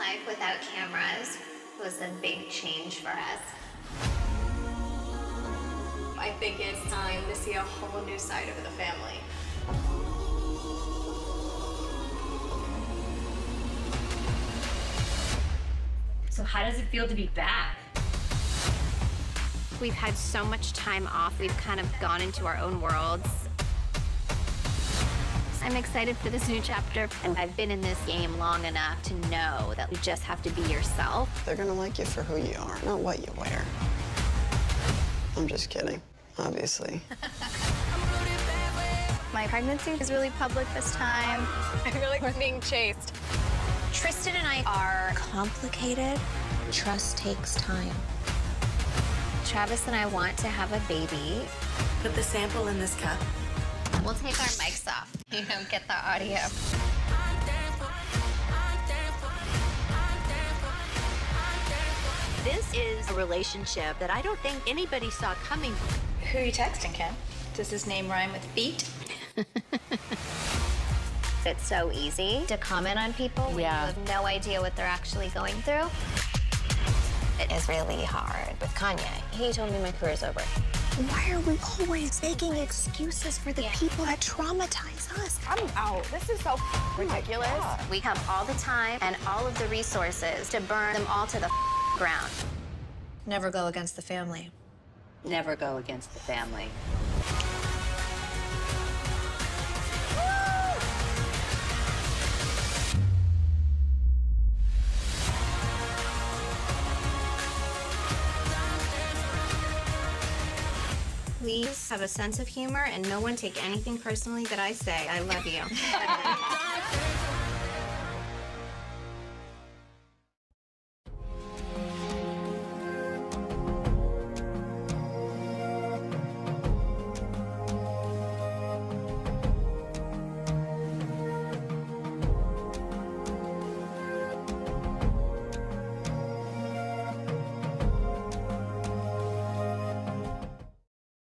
Life without cameras was a big change for us. I think it's time to see a whole new side of the family. So how does it feel to be back? We've had so much time off. We've kind of gone into our own worlds. I'm excited for this new chapter, and I've been in this game long enough to know that you just have to be yourself. They're gonna like you for who you are, not what you wear. I'm just kidding, obviously. My pregnancy is really public this time. I feel like we're being chased. Tristan and I are complicated. Trust takes time. Travis and I want to have a baby. Put the sample in this cup. We'll take our mics off. You don't get the audio. This is a relationship that I don't think anybody saw coming. Who are you texting, Kim? Does his name rhyme with feet? It's so easy to comment on people when Yeah. you have no idea what they're actually going through. It is really hard. With Kanye, he told me my career's over. Why are we always making excuses for the people that traumatize us? I'm out. This is so oh ridiculous. We have all the time and all of the resources to burn them all to the ground. Never go against the family. Never go against the family. please have a sense of humor and no one take anything personally that I say. I love you.